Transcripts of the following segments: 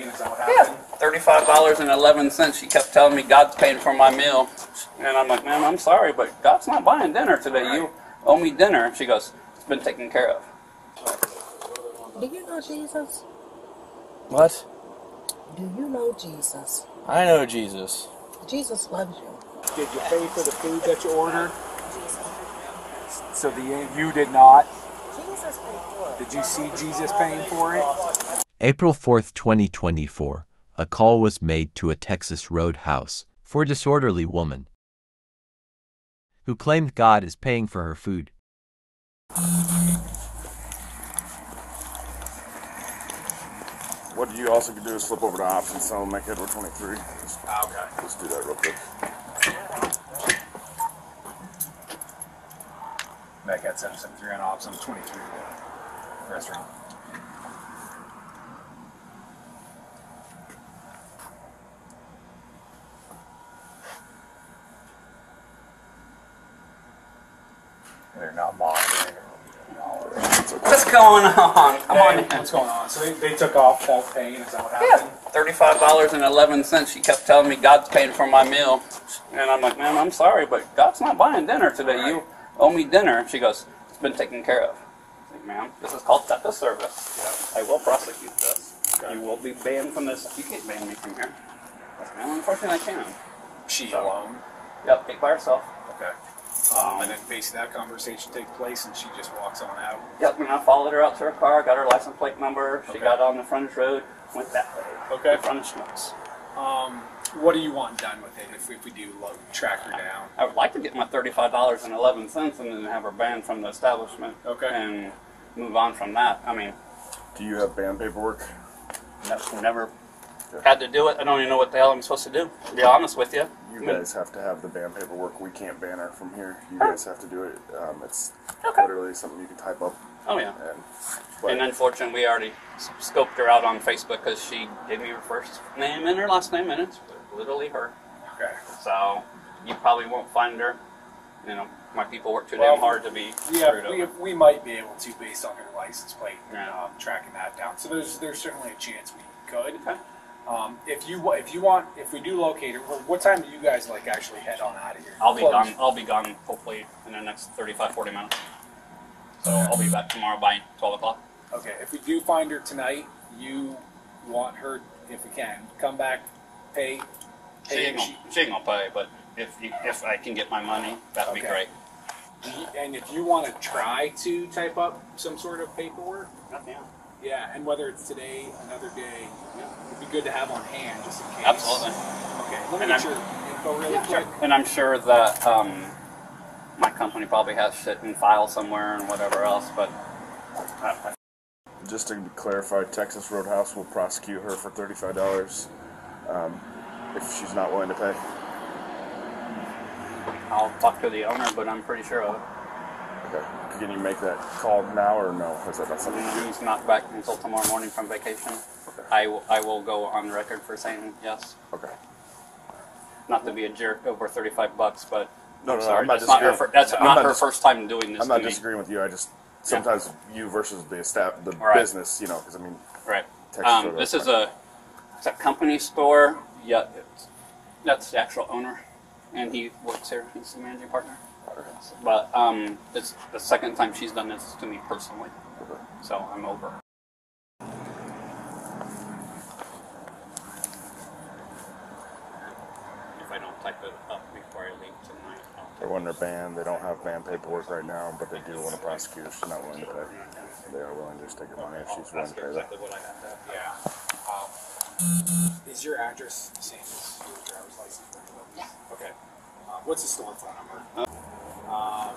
Is that what Yeah, thirty-five dollars and eleven cents. She kept telling me God's paying for my meal, and I'm like, man, I'm sorry, but God's not buying dinner today. You owe me dinner. She goes, it's been taken care of. Do you know Jesus? What? Do you know Jesus? I know Jesus. Jesus loves you. Did you pay for the food that you ordered? So the you did not. Jesus paid for it. Did you see Jesus paying for it? April 4, 2024, a call was made to a Texas roadhouse for a disorderly woman who claimed God is paying for her food. What you also could do is flip over to options, so make it 23. Let's, Okay. let's do that real quick. Back at 773 on ops. I'm 23. Restaurant. They're not monitoring. What's going on? Come on in. What's going on? So they, they took off without paying. Is that what happened? Yeah, thirty-five dollars and eleven cents. She kept telling me God's paying for my meal, and I'm like, man, I'm sorry, but God's not buying dinner today. You owe me dinner. She goes, it's been taken care of. I like, ma'am, this is called theft of service. I will prosecute this. You will be banned from this. You can't ban me from here. I Well, unfortunately, I can. She alone. Yep, take by herself. Okay. Um, and then basically that conversation takes place, and she just walks on out. Yep, and I followed her out to her car, got her license plate number. She Okay. got on the frontage road, went that way. Okay. In front of Schnucks. Um, what do you want done with it if, if we do load, track her down? I would like to get my thirty-five dollars and eleven cents, and then have her banned from the establishment. Okay. And move on from that. I mean, Do you have band paperwork? never, never had to do it. I don't even know what the hell I'm supposed to do. To be honest with you. You I mean, guys have to have the band paperwork. We can't ban her from here. You guys have to do it. Um, it's Okay. literally something you can type up. Oh yeah. And, but And unfortunately, we already scoped her out on Facebook because she gave me her first name and her last name, and it's literally her. Okay. So you probably won't find her. You know, my people work too Well, damn hard to be Yeah, we, over. we might be able to based on her license plate, Yeah. um, tracking that down. So there's there's certainly a chance we could. Okay. Um, if you wa- if you want if we do locate her, wh- what time do you guys like actually head on out of here? I'll be Close. gone. I'll be gone hopefully in the next 35, 40 minutes. So I'll be back tomorrow by twelve o'clock. Okay, if we do find her tonight, you want her, if we can, come back, pay. She pay ain't, gonna, she ain't gonna pay, but if you, if I can get my money, that'd be Okay. great. and if you want to try to type up some sort of paperwork, Yeah, yeah, and whether it's today, another day, be good to have on hand just in case. absolutely. Okay, let me And get I'm- your info really Yeah, quick. sure. And I'm sure that um, my company probably has shit in file somewhere and whatever else, but I, I, just to clarify, Texas Roadhouse will prosecute her for thirty-five dollars um, if she's not willing to pay. I'll talk to the owner, but I'm pretty sure of it. Okay. Can you make that call now or no? Is that not something? He's not back until tomorrow morning from vacation. I will, I will go on record for saying yes. Okay. Not to be a jerk over 35 bucks, but No, I'm no, sorry, I'm not that's not her. disagreeing. Fir- that's I'm not, not her dis- first time doing this I'm not to me. disagreeing with you. I just sometimes you versus the staff, the Right. business, you know, because I mean, Right. Texas Um, Roadhouse, this is a it's a company store. Yeah, it's, that's the actual owner, and he works here. He's the managing partner. But um, it's the second time she's done this to me personally, so I'm over. If I don't type it up before I leave tonight, I'll They're banned. They don't have banned paperwork right now, but they do want to prosecute if she's not willing to pay. They are willing to just take her money if she's willing That's to pay. exactly That. what I have to have. Yeah. Um, is your address the same as your driver's license? Yeah. Okay. Uh, what's the store phone number? Um,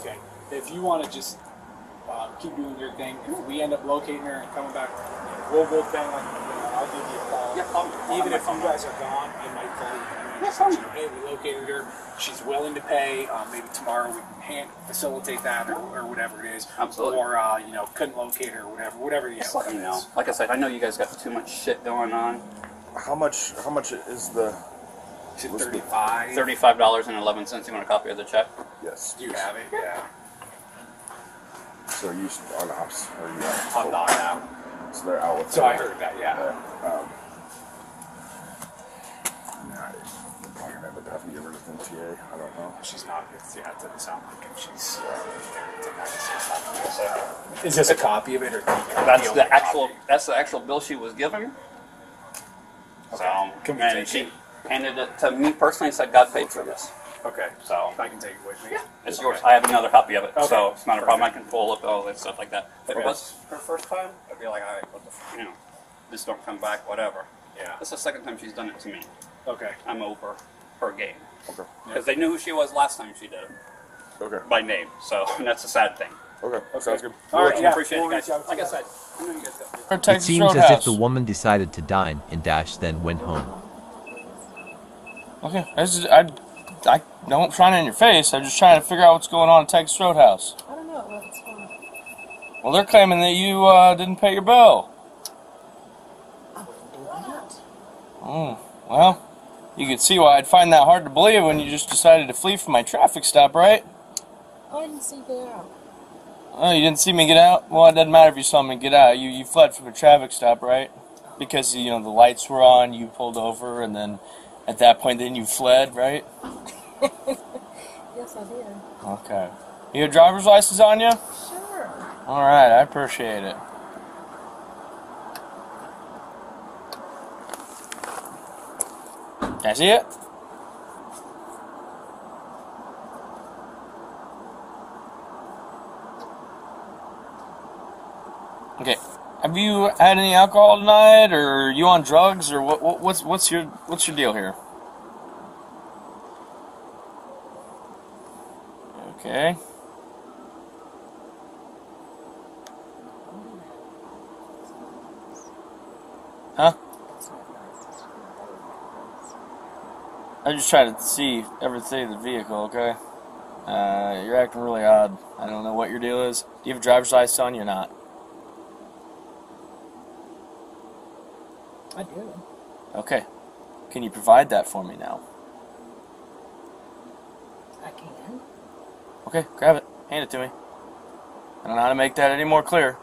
okay. If you want to just uh, keep doing your thing, if we end up locating her and coming back, we'll go bang on. I'll give you a call. Yeah, call me. Call Even my if you guys are gone, I might call you. And Yeah, just call let me. you know, Hey, we located her. She's willing to pay. Uh, maybe tomorrow we can hand, facilitate that or, or whatever it is. Absolutely. Or uh, you know, couldn't locate her or whatever. Whatever the Just let me know. is. Like I said, I know you guys got too much shit going on. How much? How much is the? Is it Let's 35? Thirty-five dollars and eleven cents. You want a copy of the check? Yes. Do you have it? Yeah. So you s- on ops or you? I'm not out. So they're out with. So I heard that, yeah. Yeah. Um, doesn't sound like if she's. Is this a copy of it, or That's the actual. copy? That's the actual bill she was given. So, and she it? handed it to me personally and said, "God paid for this." Okay, So I can take it with me. it's Okay. yours. I have another copy of it, Okay. so it's not a problem. I can pull up all that stuff like that. If Okay. it was her first time, I'd be like, "All right, what the, f- you know, this don't come back, whatever." Yeah. This is the second time she's done it to me. Okay. I'm over her game Okay. because they knew who she was last time she did it Okay. by name. So and that's a sad thing. Okay. okay. Sounds good. All right. I Yeah. appreciate we'll it, reach guys. Like I said, I know you guys got this. It Texas seems as Roadhouse. if the woman decided to dine and Dash then went home. Okay, this is, I, I don't shine in your face. I'm just trying to figure out what's going on at Texas Roadhouse. I don't know. Well, it's fine. Well, they're claiming that you uh, didn't pay your bill. I wouldn't do that. Mm, well, you can see why I'd find that hard to believe when you just decided to flee from my traffic stop, right? Oh, I didn't see you get out. Oh, you didn't see me get out? Well, it doesn't matter if you saw me get out. You you fled from a traffic stop, right? Because you know the lights were on, you pulled over, and then at that point, then you fled, right? Yes, I did. Okay. You have driver's license on you? Sure. All right, I appreciate it. See it? Okay. Have you had any alcohol tonight, or you on drugs, or what, what? What's what's your what's your deal here? Okay. Huh? I'm just trying to see everything in the vehicle, okay? Uh, you're acting really odd. I don't know what your deal is. Do you have a driver's license on you or not? I do. Okay. Can you provide that for me now? I can. Okay, grab it. Hand it to me. I don't know how to make that any more clear.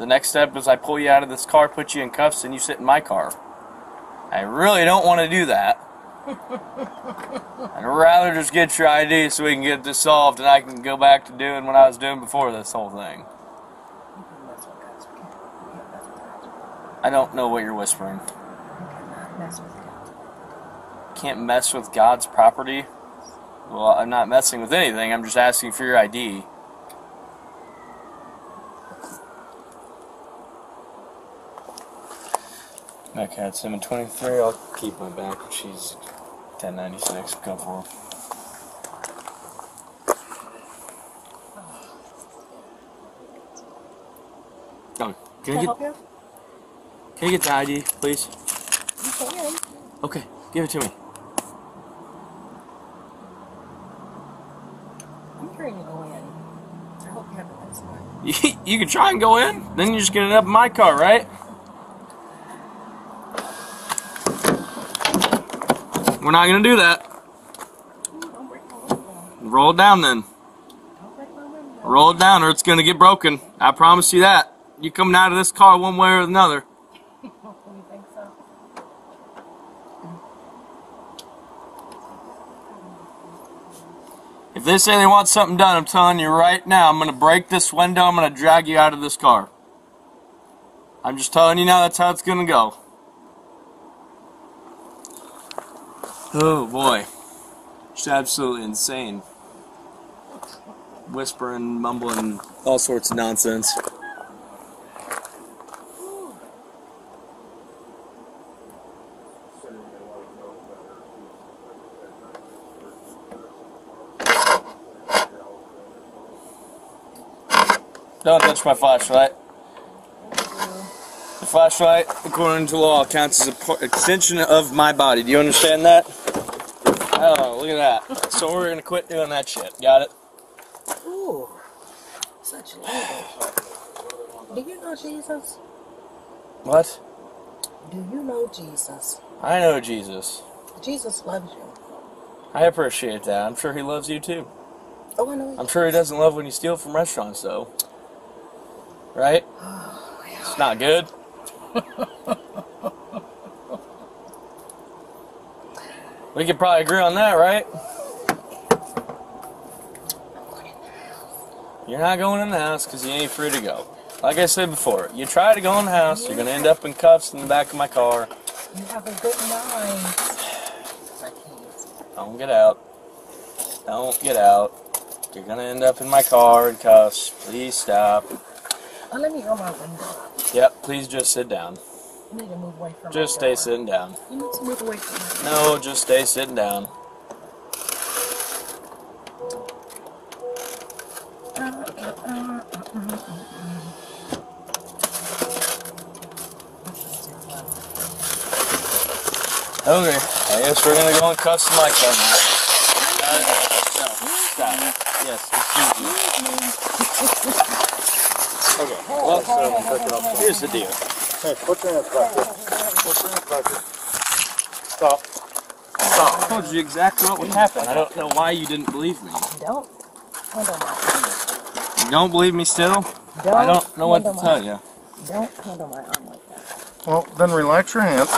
The next step is I pull you out of this car, put you in cuffs, and you sit in my car. I really don't want to do that. I'd rather just get your ID so we can get this solved and I can go back to doing what I was doing before this whole thing. I don't know what you're whispering. Can't mess with God's property? Well, I'm not messing with anything. I'm just asking for your ID. Okay, it's in 23. I'll keep my back. She's 1096. Go for her. Oh, can Can I I get can I get the ID, please? You can. Okay, give it to me. I'm trying to go in. I hope you have a nice time. You, can try and go in, then you're just get it up in my car, right? We're not gonna do that. Roll it down then. Roll it down or it's gonna get broken. I promise you that. You coming out of this car one way or another. If they say they want something done, I'm telling you right now, I'm gonna break this window, I'm gonna drag you out of this car. I'm just telling you now that's how it's gonna go. Oh boy. It's absolutely insane. Whispering, mumbling, all sorts of nonsense. Don't touch my flashlight. The flashlight, according to law, counts as an extension of my body. Do you understand that? Oh, look at that. So we're gonna quit doing that shit. Got it? Ooh, such language. Do you know Jesus? What? Do you know Jesus? I know Jesus. Jesus loves you. I appreciate that. I'm sure he loves you too. Oh, I know. I'm sure he doesn't love when you steal from restaurants, though. Right? Oh, it's not good. we could probably agree on that, right? You're not going in the house because you ain't free to go. Like I said before, you try to go in the house, you're gonna end up in cuffs in the back of my car. You have a good night. Don't get out. Don't get out. You're gonna end up in my car in cuffs. Please stop. Oh, let me go my window. Yep, please just sit down. You need to move away from Just stay door. sitting down. You need to move away from my No, just stay sitting down. Okay, I guess we're gonna go and cuss the mic on now. Uh, no, stop. Yes, excuse me. Okay, well, here's the deal. Hey, put your hands back here. Put your hands back here. Stop. I told you exactly what would happen. I don't know why you didn't believe me. Don't handle my You don't believe me still? Don't I don't know what to handle tell you. Don't handle my arm like that. Well, then relax your hands.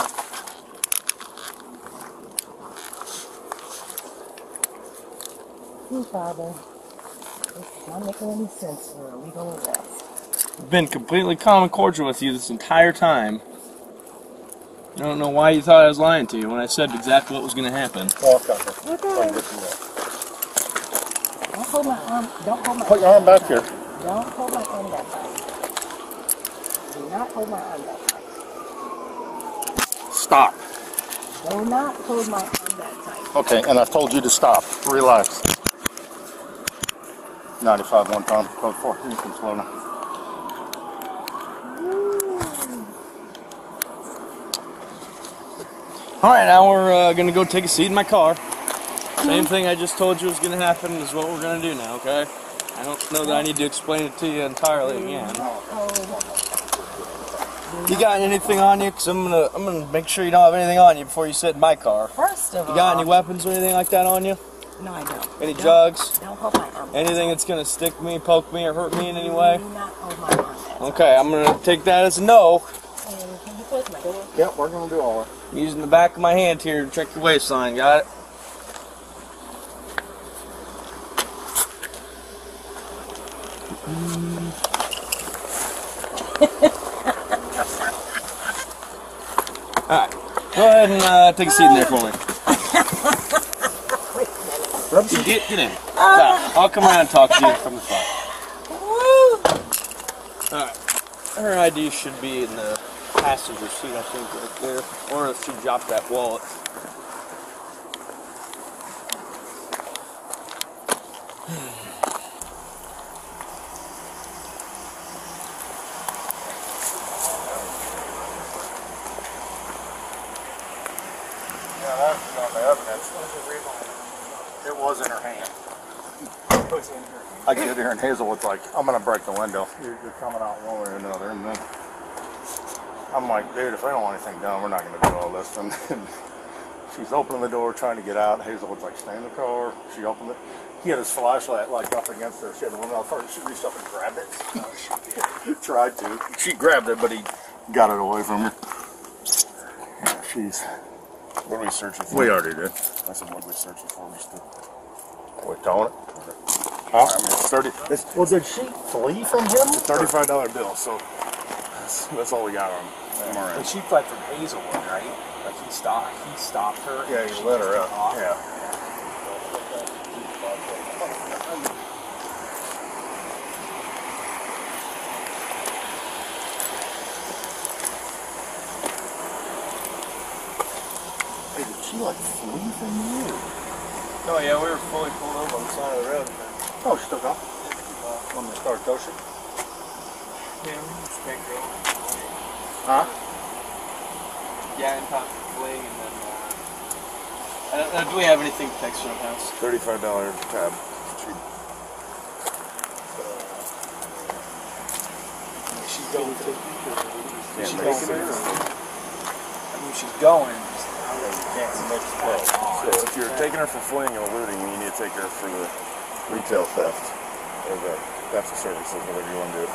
Please, Father. It's not making any sense for a legal arrest. I've been completely calm and cordial with you this entire time. I don't know why you thought I was lying to you when I said exactly what was going to happen. Walk out. Okay. So I can get you there. Don't hold my arm. Don't hold my Put your arm back here. Don't hold my arm that tight. Do not hold my arm that tight. Stop. Do not hold my arm that tight. Okay, and I've told you to stop. Relax. 95 one time. Code 4. You can slow now. All right, now we're uh, going to go take a seat in my car. Same thing I just told you was going to happen is what we're going to do now, okay? I don't know that I need to explain it to you entirely again. You got anything on you? Cause I'm gonna I'm gonna make sure you don't have anything on you before you sit in my car. First of You all, got any weapons or anything like that on you? No, I don't. Any Don't- drugs? Don't hold my arm. Anything that's gonna stick me, poke me, or hurt me in any way? Do not hold my arm. Okay, I'm gonna take that as a no. And can you close my door? Yep, we're going to do all that. Using the back of my hand here to check your waistline. Got it? Alright. Go ahead and uh, take a seat in there for me. Get, get in. Stop. I'll come around and talk to you from the front. Alright. Her ID should be in the passenger seat, I think, right there. Or if she dropped that wallet. Yeah, that's on the evidence. It was in her hand. I get here and Hazel was like, I'm gonna break the window. You're, you're coming out one way or another. And then I'm like, dude, if I don't want anything done, we're not gonna do all this. And, and she's opening the door, trying to get out. Hazel was like, stay in the car. She opened it. He had his flashlight like up against her. She had the window up first. She reached up and grabbed it. she tried to. She grabbed it, but he got it away from her. Yeah, she's. What are we searching for? We already did. I said, what are we searching for? We still... We're towing it. Huh? I mean, it's 30, It's, well, did she flee from him? it's a $35 bill, so that's, that's all we got on on our But she fled from Hazelwood, right? Like he stopped. He stopped her. Yeah, you let her up. off. Yeah. Hey, did she like flee from you? Oh yeah, we were fully pulled over on the side of the road. Oh, she took off. Want me to start coaching? Huh? Yeah, and top fling and then. Uh, uh, uh, do we have anything to text your house? $35 tab. She, She's going to. Yeah, She's but going it's- to. I mean, she's going. just- I don't know, you can't see much going so if you're taking her for fleeing and eluding, you need to take her for the retail theft. Or the services, whatever you want to do.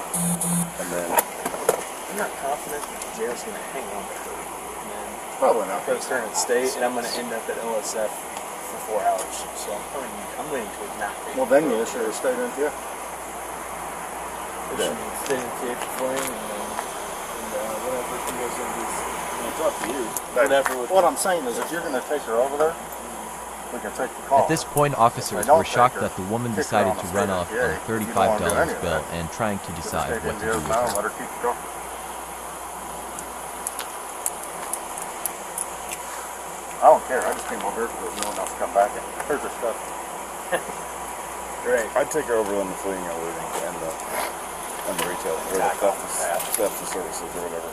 And then, I'm not confident that Jared's gonna hang on to her. And then Probably not. post her in state, and I'm gonna end up at OSF for four hours. So I'm I'm leaning towards not. Well, then you should have stayed in. Yeah. Yeah. Stay in fling and and, uh, whatever he goes into his, it's up to you. Whatever What I'm saying is, if you're gonna take her over there, At this point, officers were shocked her, that the woman decided to run off Yeah, on a you don't wanna do $35 bill that. and trying to decide what to do with now and her. let her keep the car. I don't care. I just came over here because no one else come back and here's her stuff. Great. I'd take her over on the fleeing and eluding and the and the retail or the theft, and- theft and services or whatever.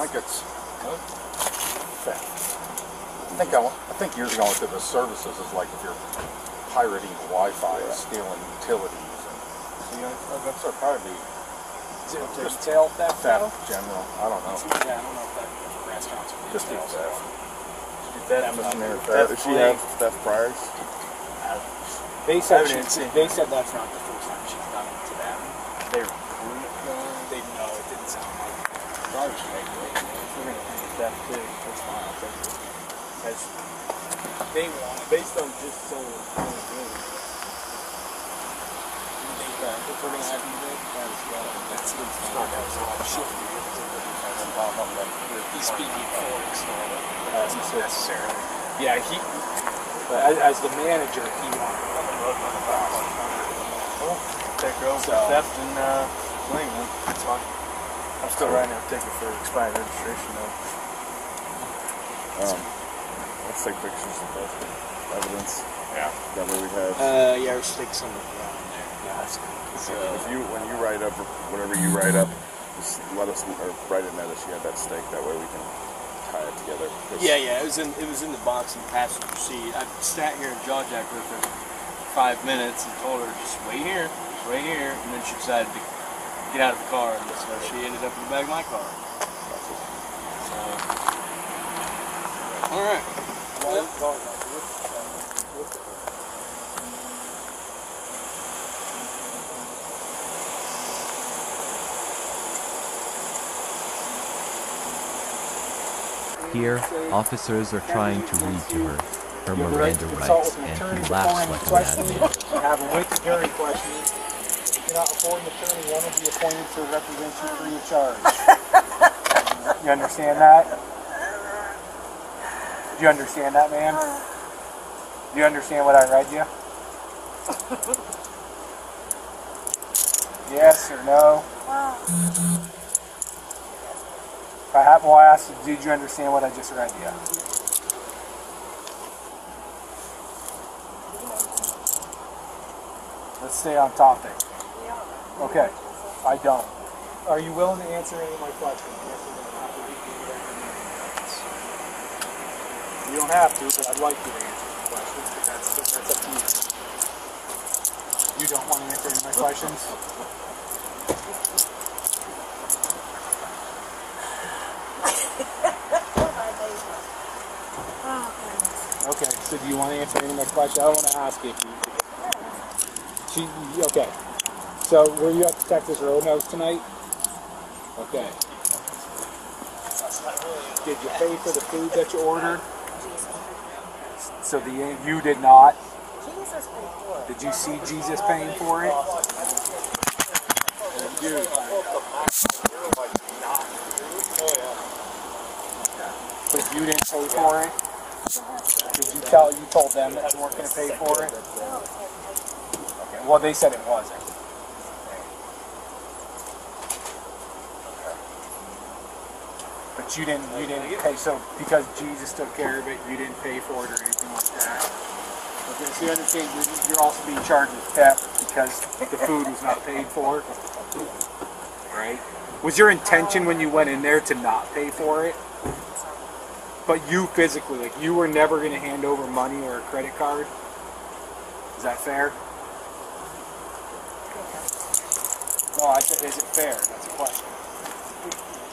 I think it's theft. I think I, I think years ago I looked at the services is like if you're pirating Wi-Fi, stealing utilities, and see, I- oh, that's would probably be Is it retail theft? theft general. I don't know. Yeah, I don't know if that restaurants would Just be retail. theft. That Misdemeanor Does theft. she have theft priors? They said she, they said that's not the first time she's done it to them. they They know it didn't sound like. probably should make it. If we're gonna think of theft too, that's fine. I'll take it. That's, They want based on just so point of view. They, if we're gonna have you there, as well. That's it's not that all shit. He's speaking for us, so that's not necessary. Yeah, he. But as, as the manager, he wanted. Take her over So- theft and uh, fling, man. That's fine. I'm still writing a ticket for expired registration though. Um, let's take pictures of both evidence. Yeah. That way we have. Uh, yeah, we should take some around there. Yeah, that's good. So if you when you write up whatever you write up, just let us or write it that she had that stake. That way we can tie it together. Yeah, yeah, it was in it was in the box in the passenger seat. I sat here and jaw jacked her for five minutes and told her just wait here, just wait here, and then she decided to get out of the car, and so she ended up in the back of my car. So, all right. Here, officers are trying to read to her her You have the Miranda right to consult rights, an and he laughs like a madman. You have a with attorney question. If you cannot afford an attorney, one will be appointed to represent you free of charge. You understand that? Do you understand that, man? Do you understand what I read you? Yes or no? If I have, well, I asked you, did you understand what I just read you? Let's stay on topic. Okay, I don't. Are you willing to answer any of my questions? Yes or no? Not to repeat it again. You don't have to, but I'd like you to answer the questions, but that's, that's up to you. You don't want to answer any of my questions? Okay, so do you want to answer any of my questions? I don't want to ask you if you. She, okay. So, were you at the Texas Roadhouse tonight? Okay. Did you pay for the food that you ordered? So the you did not. Jesus paid for it. Did you see Jesus paying for it? But you didn't pay for it. Did you tell you told them that you weren't going to pay for it? Well, they said it wasn't. But you didn't. You didn't pay. So because Jesus took care of it, you didn't pay for it or anything like that. Okay. So you understand? You're, you're also being charged with theft because the food was not paid for. Right? Was your intention when you went in there to not pay for it? But you physically, like you were never going to hand over money or a credit card. Is that fair? No, I said, is it fair? That's a question.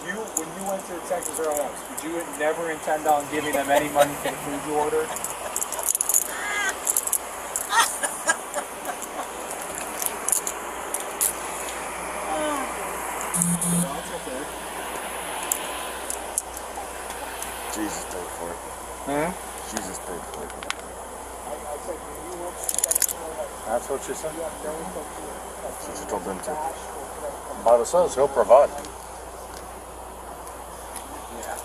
You, when you went to the Texas Roadhouse, did you never intend on giving them any money for the food you ordered? Jesus paid for it. Huh? Jesus paid for it. That's what you said? She told them to. Bible says he'll provide. Yeah.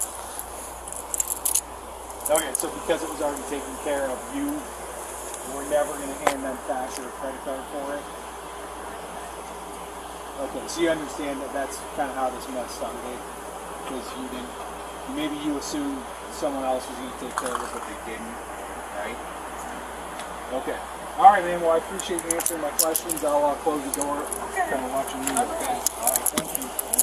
Okay, so because it was already taken care of, you were never going to hand them cash or a credit card for it? Okay, so you understand that that's kind of how this mess started? Because you didn't, maybe you assumed someone else was going to take care of it, but they didn't, right? Okay. All right, man. Well, I appreciate you answering my questions. I'll uh, close the door. Okay. Kind of watching you. Okay. All right. Thank you.